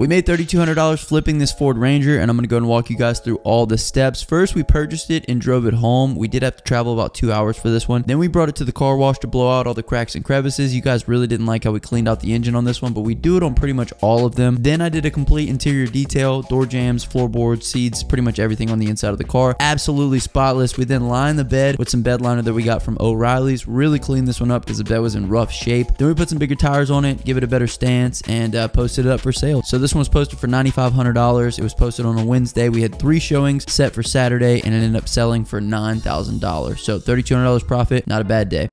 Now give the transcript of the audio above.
We made $3,200 flipping this Ford Ranger and I'm going to go and walk you guys through all the steps. First, we purchased it and drove it home. We did have to travel about two hours for this one. Then we brought it to the car wash to blow out all the cracks and crevices. You guys really didn't like how we cleaned out the engine on this one, but we do it on pretty much all of them. Then I did a complete interior detail, door jambs, floorboards, seats, pretty much everything on the inside of the car. Absolutely spotless. We then lined the bed with some bed liner that we got from O'Reilly's. Really cleaned this one up because the bed was in rough shape. Then we put some bigger tires on it, give it a better stance, and uh, posted it up for sale. So this one was posted for $9,500. It was posted on a Wednesday. We had three showings set for Saturday, and it ended up selling for $9,000. So $3,200 profit, not a bad day.